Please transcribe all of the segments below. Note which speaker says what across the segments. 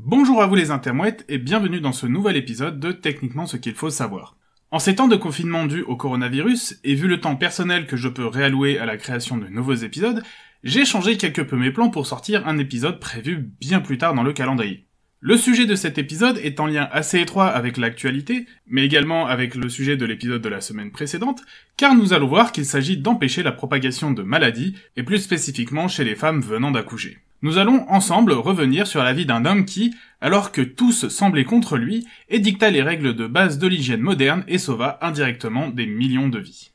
Speaker 1: Bonjour à vous les intermouettes et bienvenue dans ce nouvel épisode de Techniquement ce qu'il faut savoir. En ces temps de confinement dû au coronavirus, et vu le temps personnel que je peux réallouer à la création de nouveaux épisodes, j'ai changé quelque peu mes plans pour sortir un épisode prévu bien plus tard dans le calendrier. Le sujet de cet épisode est en lien assez étroit avec l'actualité, mais également avec le sujet de l'épisode de la semaine précédente, car nous allons voir qu'il s'agit d'empêcher la propagation de maladies, et plus spécifiquement chez les femmes venant d'accoucher. Nous allons ensemble revenir sur la vie d'un homme qui, alors que tous semblaient contre lui, édicta les règles de base de l'hygiène moderne et sauva indirectement des millions de vies.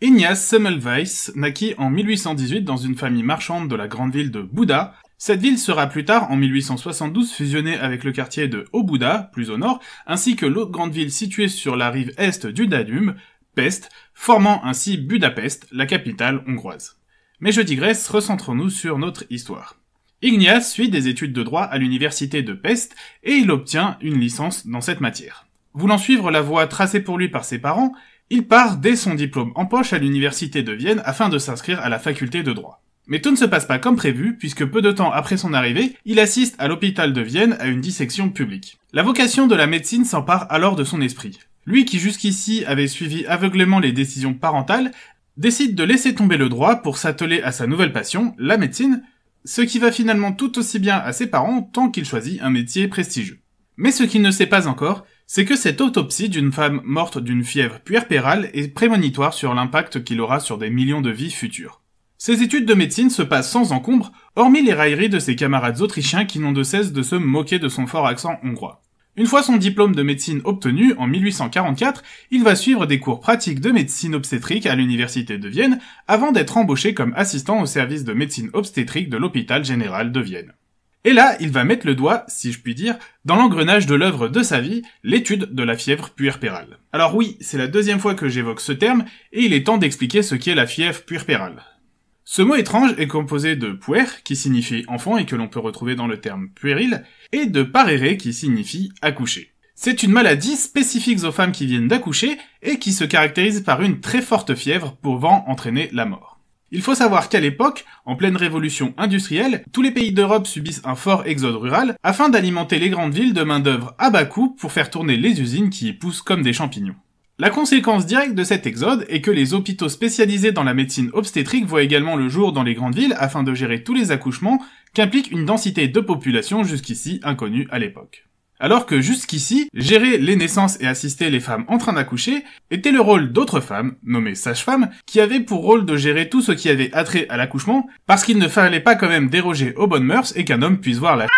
Speaker 1: Ignace Semmelweis naquit en 1818 dans une famille marchande de la grande ville de Bouddha, cette ville sera plus tard, en 1872, fusionnée avec le quartier de Obouda, plus au nord, ainsi que l'autre grande ville située sur la rive est du Danube, Pest, formant ainsi Budapest, la capitale hongroise. Mais je digresse, recentrons-nous sur notre histoire. Ignace suit des études de droit à l'université de Pest et il obtient une licence dans cette matière. Voulant suivre la voie tracée pour lui par ses parents, il part dès son diplôme en poche à l'université de Vienne afin de s'inscrire à la faculté de droit. Mais tout ne se passe pas comme prévu, puisque peu de temps après son arrivée, il assiste à l'hôpital de Vienne à une dissection publique. La vocation de la médecine s'empare alors de son esprit. Lui qui jusqu'ici avait suivi aveuglément les décisions parentales, décide de laisser tomber le droit pour s'atteler à sa nouvelle passion, la médecine, ce qui va finalement tout aussi bien à ses parents tant qu'il choisit un métier prestigieux. Mais ce qu'il ne sait pas encore, c'est que cette autopsie d'une femme morte d'une fièvre puerpérale est prémonitoire sur l'impact qu'il aura sur des millions de vies futures. Ses études de médecine se passent sans encombre, hormis les railleries de ses camarades autrichiens qui n'ont de cesse de se moquer de son fort accent hongrois. Une fois son diplôme de médecine obtenu, en 1844, il va suivre des cours pratiques de médecine obstétrique à l'université de Vienne, avant d'être embauché comme assistant au service de médecine obstétrique de l'hôpital général de Vienne. Et là, il va mettre le doigt, si je puis dire, dans l'engrenage de l'œuvre de sa vie, l'étude de la fièvre puerpérale. Alors oui, c'est la deuxième fois que j'évoque ce terme, et il est temps d'expliquer ce qu'est la fièvre puerpérale. Ce mot étrange est composé de puer, qui signifie enfant et que l'on peut retrouver dans le terme puéril, et de parere, qui signifie accoucher. C'est une maladie spécifique aux femmes qui viennent d'accoucher et qui se caractérise par une très forte fièvre pouvant entraîner la mort. Il faut savoir qu'à l'époque, en pleine révolution industrielle, tous les pays d'Europe subissent un fort exode rural afin d'alimenter les grandes villes de main-d'œuvre à bas coût pour faire tourner les usines qui y poussent comme des champignons. La conséquence directe de cet exode est que les hôpitaux spécialisés dans la médecine obstétrique voient également le jour dans les grandes villes afin de gérer tous les accouchements qu'implique une densité de population jusqu'ici inconnue à l'époque. Alors que jusqu'ici, gérer les naissances et assister les femmes en train d'accoucher était le rôle d'autres femmes, nommées sages-femmes, qui avaient pour rôle de gérer tout ce qui avait attrait à l'accouchement, parce qu'il ne fallait pas quand même déroger aux bonnes mœurs et qu'un homme puisse voir la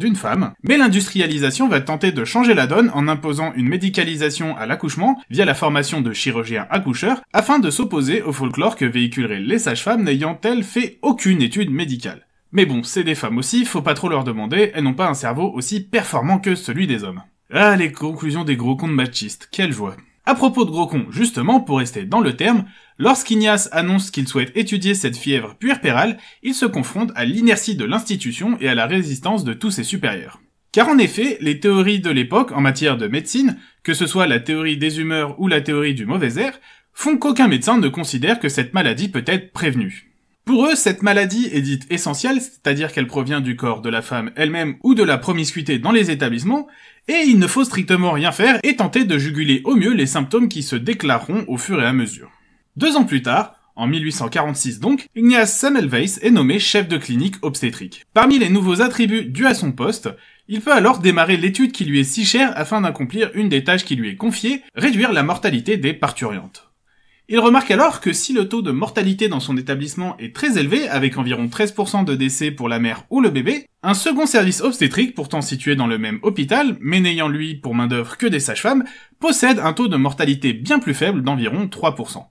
Speaker 1: d'une femme, mais l'industrialisation va tenter de changer la donne en imposant une médicalisation à l'accouchement via la formation de chirurgiens accoucheurs afin de s'opposer au folklore que véhiculeraient les sages-femmes n'ayant-elles fait aucune étude médicale. Mais bon, c'est des femmes aussi, faut pas trop leur demander, elles n'ont pas un cerveau aussi performant que celui des hommes. Ah, les conclusions des gros cons machistes, quelle joie. À propos de gros cons, justement, pour rester dans le terme, lorsqu'Ignace annonce qu'il souhaite étudier cette fièvre puerpérale, il se confronte à l'inertie de l'institution et à la résistance de tous ses supérieurs. Car en effet, les théories de l'époque en matière de médecine, que ce soit la théorie des humeurs ou la théorie du mauvais air, font qu'aucun médecin ne considère que cette maladie peut être prévenue. Pour eux, cette maladie est dite essentielle, c'est-à-dire qu'elle provient du corps de la femme elle-même ou de la promiscuité dans les établissements, et il ne faut strictement rien faire et tenter de juguler au mieux les symptômes qui se déclareront au fur et à mesure. Deux ans plus tard, en 1846 donc, Ignace Semmelweis est nommé chef de clinique obstétrique. Parmi les nouveaux attributs dus à son poste, il peut alors démarrer l'étude qui lui est si chère afin d'accomplir une des tâches qui lui est confiée, réduire la mortalité des parturiantes. Il remarque alors que si le taux de mortalité dans son établissement est très élevé, avec environ 13% de décès pour la mère ou le bébé, un second service obstétrique, pourtant situé dans le même hôpital, mais n'ayant lui pour main d'œuvre que des sages-femmes, possède un taux de mortalité bien plus faible d'environ 3%.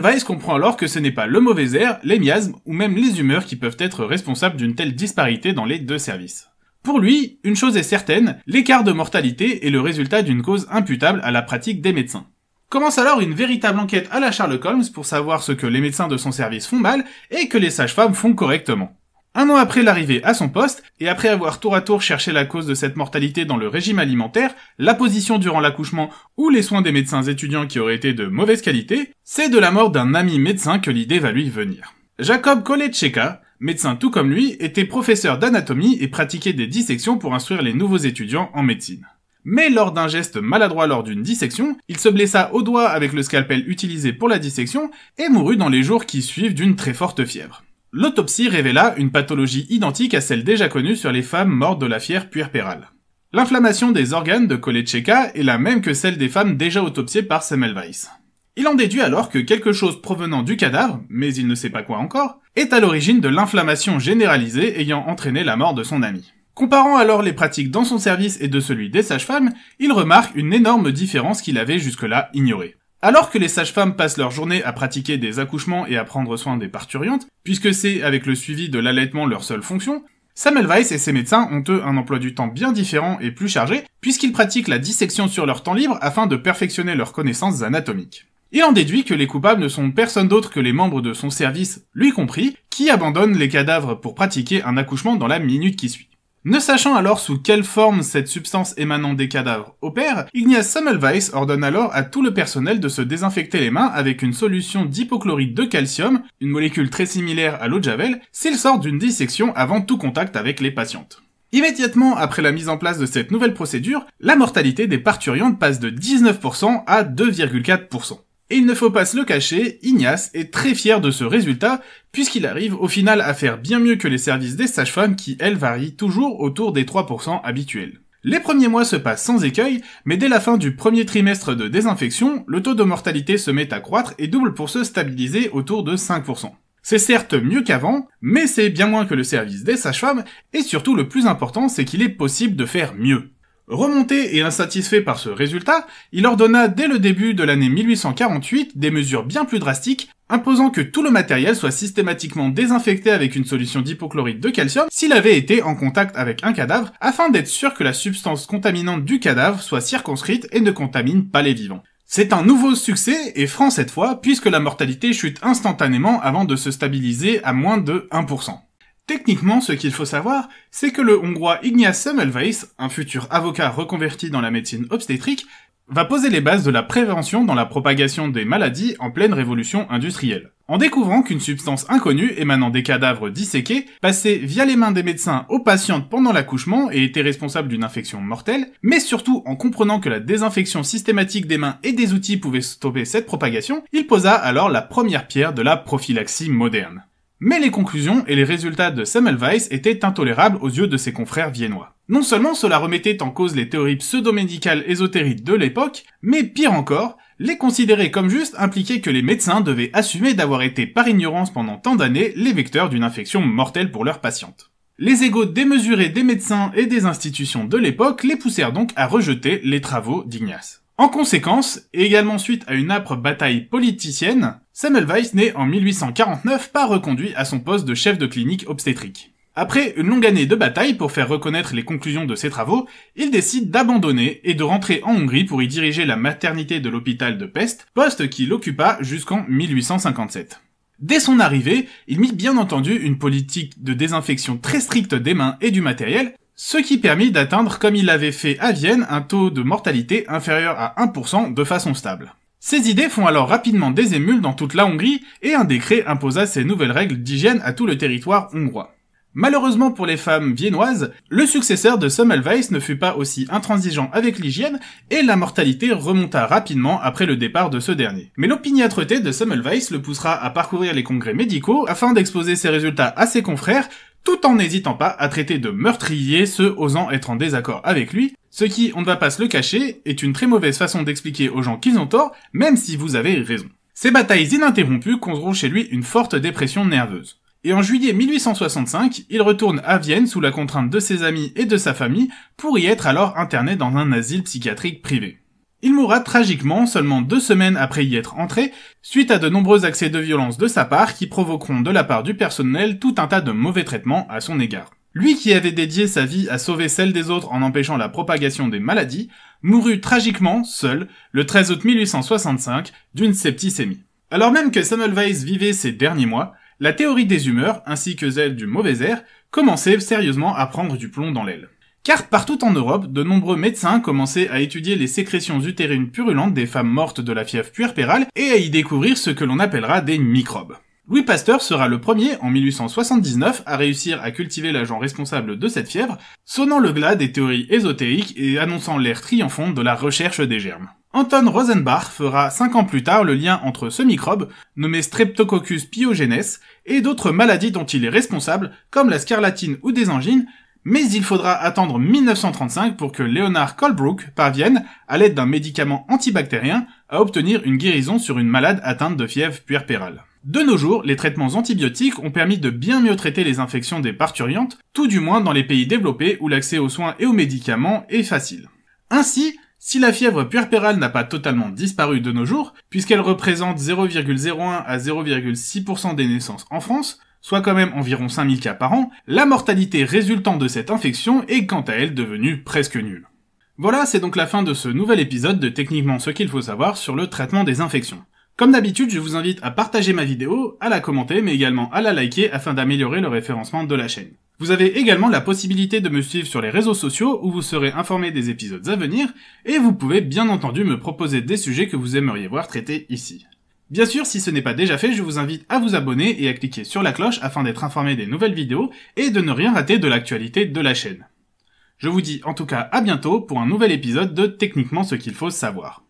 Speaker 1: Weiss comprend alors que ce n'est pas le mauvais air, les miasmes ou même les humeurs qui peuvent être responsables d'une telle disparité dans les deux services. Pour lui, une chose est certaine, l'écart de mortalité est le résultat d'une cause imputable à la pratique des médecins. Commence alors une véritable enquête à la Sherlock Holmes pour savoir ce que les médecins de son service font mal et que les sages-femmes font correctement. Un an après l'arrivée à son poste, et après avoir tour à tour cherché la cause de cette mortalité dans le régime alimentaire, la position durant l'accouchement ou les soins des médecins étudiants qui auraient été de mauvaise qualité, c'est de la mort d'un ami médecin que l'idée va lui venir. Jacob Koletcheka, médecin tout comme lui, était professeur d'anatomie et pratiquait des dissections pour instruire les nouveaux étudiants en médecine. Mais lors d'un geste maladroit lors d'une dissection, il se blessa au doigt avec le scalpel utilisé pour la dissection et mourut dans les jours qui suivent d'une très forte fièvre. L'autopsie révéla une pathologie identique à celle déjà connue sur les femmes mortes de la fièvre puerpérale. L'inflammation des organes de Koletcheka est la même que celle des femmes déjà autopsiées par Semmelweis. Il en déduit alors que quelque chose provenant du cadavre, mais il ne sait pas quoi encore, est à l'origine de l'inflammation généralisée ayant entraîné la mort de son ami. Comparant alors les pratiques dans son service et de celui des sages-femmes, il remarque une énorme différence qu'il avait jusque-là ignorée. Alors que les sages-femmes passent leur journée à pratiquer des accouchements et à prendre soin des parturiantes, puisque c'est avec le suivi de l'allaitement leur seule fonction, Samuel Weiss et ses médecins ont eux un emploi du temps bien différent et plus chargé, puisqu'ils pratiquent la dissection sur leur temps libre afin de perfectionner leurs connaissances anatomiques. Il en déduit que les coupables ne sont personne d'autre que les membres de son service, lui compris, qui abandonnent les cadavres pour pratiquer un accouchement dans la minute qui suit. Ne sachant alors sous quelle forme cette substance émanant des cadavres opère, Ignace Semmelweis ordonne alors à tout le personnel de se désinfecter les mains avec une solution d'hypochlorite de calcium, une molécule très similaire à l'eau de javel, s'ils sortent d'une dissection avant tout contact avec les patientes. Immédiatement après la mise en place de cette nouvelle procédure, la mortalité des parturiantes passe de 19% à 2,4%. Et il ne faut pas se le cacher, Ignace est très fier de ce résultat, puisqu'il arrive au final à faire bien mieux que les services des sages-femmes qui, elles, varient toujours autour des 3% habituels. Les premiers mois se passent sans écueil, mais dès la fin du premier trimestre de désinfection, le taux de mortalité se met à croître et double pour se stabiliser autour de 5%. C'est certes mieux qu'avant, mais c'est bien moins que le service des sages-femmes, et surtout le plus important, c'est qu'il est possible de faire mieux. Remonté et insatisfait par ce résultat, il ordonna dès le début de l'année 1848 des mesures bien plus drastiques, imposant que tout le matériel soit systématiquement désinfecté avec une solution d'hypochlorite de calcium s'il avait été en contact avec un cadavre, afin d'être sûr que la substance contaminante du cadavre soit circonscrite et ne contamine pas les vivants. C'est un nouveau succès, et franc cette fois, puisque la mortalité chute instantanément avant de se stabiliser à moins de 1%. Techniquement, ce qu'il faut savoir, c'est que le hongrois Ignace Semmelweis, un futur avocat reconverti dans la médecine obstétrique, va poser les bases de la prévention dans la propagation des maladies en pleine révolution industrielle. En découvrant qu'une substance inconnue émanant des cadavres disséqués passait via les mains des médecins aux patientes pendant l'accouchement et était responsable d'une infection mortelle, mais surtout en comprenant que la désinfection systématique des mains et des outils pouvait stopper cette propagation, il posa alors la première pierre de la prophylaxie moderne. Mais les conclusions et les résultats de Semmelweis étaient intolérables aux yeux de ses confrères viennois. Non seulement cela remettait en cause les théories pseudo-médicales ésotériques de l'époque, mais pire encore, les considérer comme justes impliquait que les médecins devaient assumer d'avoir été par ignorance pendant tant d'années les vecteurs d'une infection mortelle pour leurs patientes. Les égaux démesurés des médecins et des institutions de l'époque les poussèrent donc à rejeter les travaux d'Ignace. En conséquence, et également suite à une âpre bataille politicienne, Semmelweis n'est en 1849 pas reconduit à son poste de chef de clinique obstétrique. Après une longue année de bataille pour faire reconnaître les conclusions de ses travaux, il décide d'abandonner et de rentrer en Hongrie pour y diriger la maternité de l'hôpital de Pest, poste qu'il occupa jusqu'en 1857. Dès son arrivée, il mit bien entendu une politique de désinfection très stricte des mains et du matériel, ce qui permit d'atteindre, comme il l'avait fait à Vienne, un taux de mortalité inférieur à 1% de façon stable. Ces idées font alors rapidement des émules dans toute la Hongrie et un décret imposa ces nouvelles règles d'hygiène à tout le territoire hongrois. Malheureusement pour les femmes viennoises, le successeur de Semmelweis ne fut pas aussi intransigeant avec l'hygiène et la mortalité remonta rapidement après le départ de ce dernier. Mais l'opiniâtreté de Semmelweis le poussera à parcourir les congrès médicaux afin d'exposer ses résultats à ses confrères tout en n'hésitant pas à traiter de meurtrier ceux osant être en désaccord avec lui, ce qui, on ne va pas se le cacher, est une très mauvaise façon d'expliquer aux gens qu'ils ont tort, même si vous avez raison. Ces batailles ininterrompues causeront chez lui une forte dépression nerveuse. Et en juillet 1865, il retourne à Vienne sous la contrainte de ses amis et de sa famille pour y être alors interné dans un asile psychiatrique privé. Il mourra tragiquement seulement deux semaines après y être entré, suite à de nombreux accès de violence de sa part qui provoqueront de la part du personnel tout un tas de mauvais traitements à son égard. Lui qui avait dédié sa vie à sauver celle des autres en empêchant la propagation des maladies, mourut tragiquement, seul, le 13 août 1865, d'une septicémie. Alors même que Semmelweis vivait ses derniers mois, la théorie des humeurs, ainsi que celle du mauvais air, commençait sérieusement à prendre du plomb dans l'aile. Car partout en Europe, de nombreux médecins commençaient à étudier les sécrétions utérines purulentes des femmes mortes de la fièvre puerpérale et à y découvrir ce que l'on appellera des microbes. Louis Pasteur sera le premier, en 1879, à réussir à cultiver l'agent responsable de cette fièvre, sonnant le glas des théories ésotériques et annonçant l'ère triomphante de la recherche des germes. Anton Rosenbach fera cinq ans plus tard le lien entre ce microbe, nommé Streptococcus pyogenes, et d'autres maladies dont il est responsable, comme la scarlatine ou des angines, mais il faudra attendre 1935 pour que Leonard Colebrook parvienne, à l'aide d'un médicament antibactérien, à obtenir une guérison sur une malade atteinte de fièvre puerpérale. De nos jours, les traitements antibiotiques ont permis de bien mieux traiter les infections des parturientes, tout du moins dans les pays développés où l'accès aux soins et aux médicaments est facile. Ainsi, si la fièvre puerpérale n'a pas totalement disparu de nos jours, puisqu'elle représente 0,01 à 0,6% des naissances en France, soit quand même environ 5000 cas par an, la mortalité résultant de cette infection est quant à elle devenue presque nulle. Voilà, c'est donc la fin de ce nouvel épisode de Techniquement ce qu'il faut savoir sur le traitement des infections. Comme d'habitude, je vous invite à partager ma vidéo, à la commenter, mais également à la liker afin d'améliorer le référencement de la chaîne. Vous avez également la possibilité de me suivre sur les réseaux sociaux où vous serez informé des épisodes à venir, et vous pouvez bien entendu me proposer des sujets que vous aimeriez voir traités ici. Bien sûr, si ce n'est pas déjà fait, je vous invite à vous abonner et à cliquer sur la cloche afin d'être informé des nouvelles vidéos et de ne rien rater de l'actualité de la chaîne. Je vous dis en tout cas à bientôt pour un nouvel épisode de Techniquement ce qu'il faut savoir.